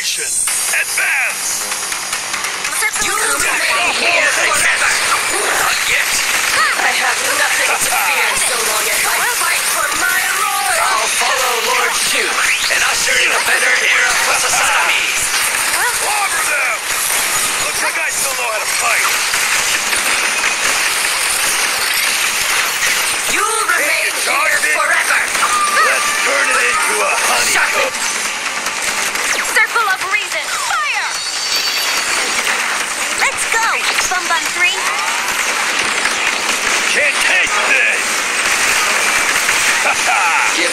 formation. Advance. You remain here forever. Not yet. I have nothing to fear so long as I fight for my lord. I'll follow Lord Shu and usher in a better era for Sasami. Clobber them. Looks like I still know how to fight.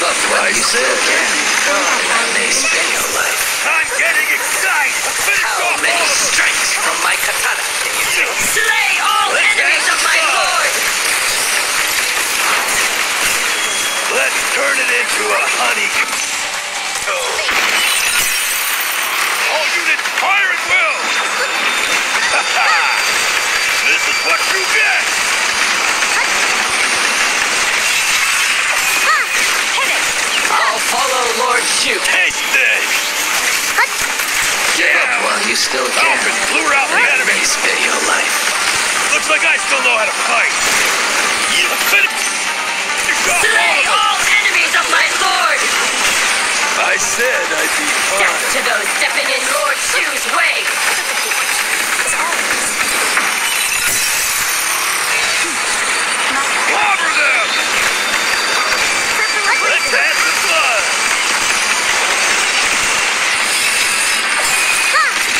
Give up while you still can. I may spare your life. I'm getting excited. Finish How off many all of them. strikes from my katana can you take? Slay all Let's enemies get of my some. lord. Let's turn it into a honeycomb. All units, fire at will. Ha ha! This is what you get. Hit it! I'll follow Lord Shu. Taste this. Give up while you still can. Falcon blew out the I enemy. spare your life. Looks like I still know how to fight. You finish. finish off all Slay all enemies of my lord. I said I'd be Death fine. to those stepping in Lord Shu's way. Clobber them. Let's add some blood.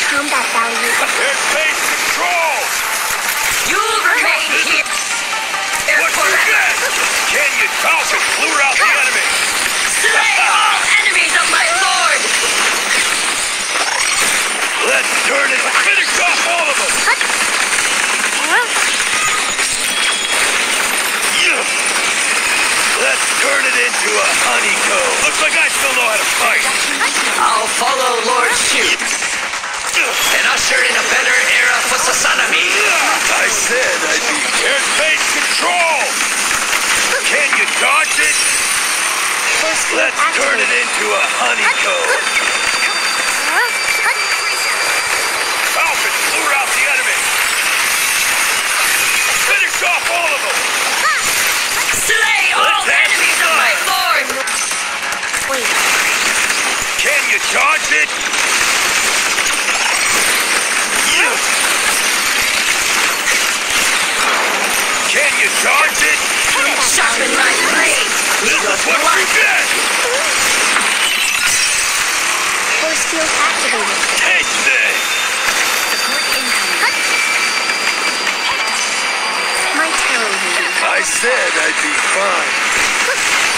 Combat value. There's base control. You'll remain here What you forever. get? Can you Falcon blew out the enemy? Slay all enemies of my lord. Let's turn it. Finish off all of them. Yeah. Let's turn it into a honeycomb. Looks like I still know how to fight. I'll follow Lord Shu and usher in a better era for Sasanami. I said I'd be. Base control. Can you dodge it? Let's turn it into a honeycomb. Falcon blew out the enemy. Finish off all of them. Dodge it? Can you dodge it? Sharpen my blade. This is what you get. force field activated. Taste this. My reading. I said I'd be fine.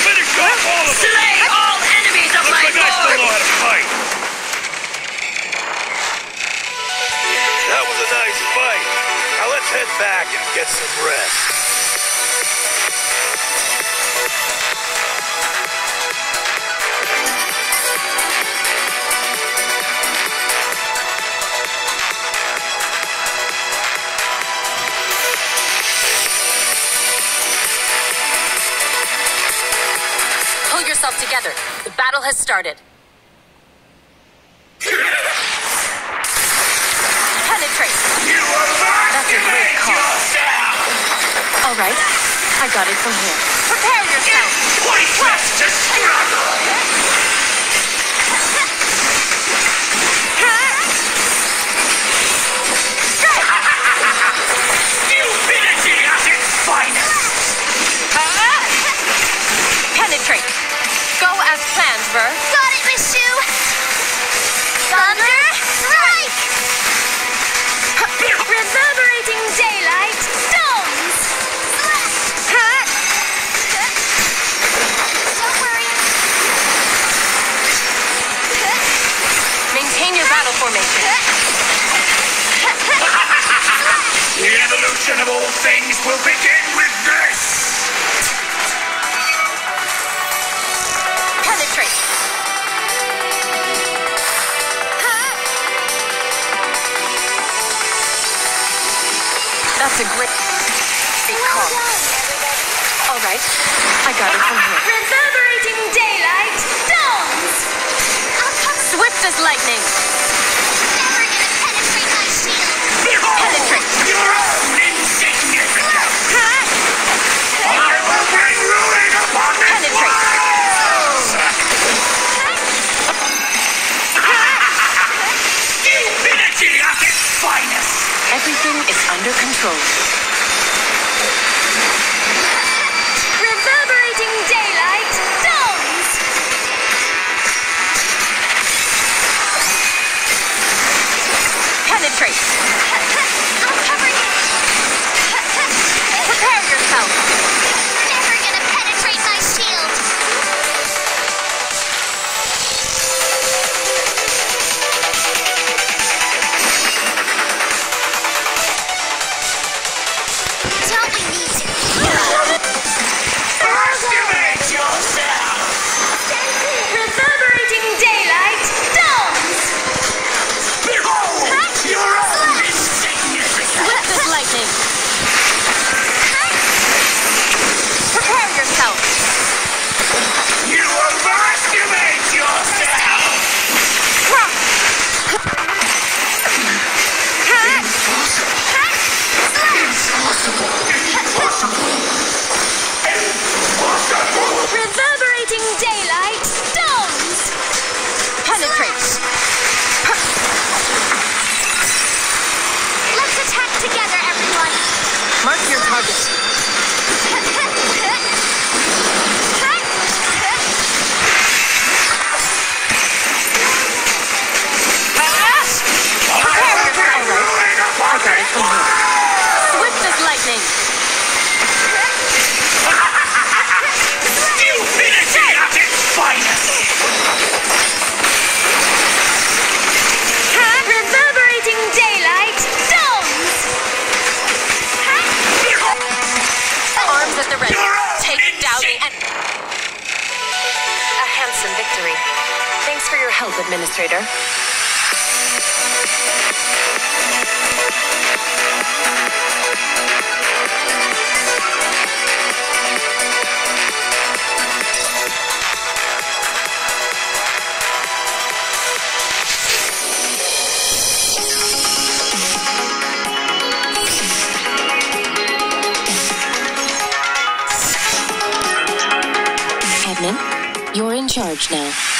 Finish off all of them. Back and get some rest. Pull yourself together. The battle has started. I got it from here. Prepare yourself. Pointless to struggle. all things will begin with this! Penetrate! That's a great big well call. Alright, I got it from here. Ah, reverberating daylight dawns! I'll come swift as lightning! Never gonna penetrate my shield! Penetrate! You're control. trace. Let's attack together, everyone. Mark your targets. administrator. Admin, you're in charge now.